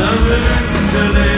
Sanırım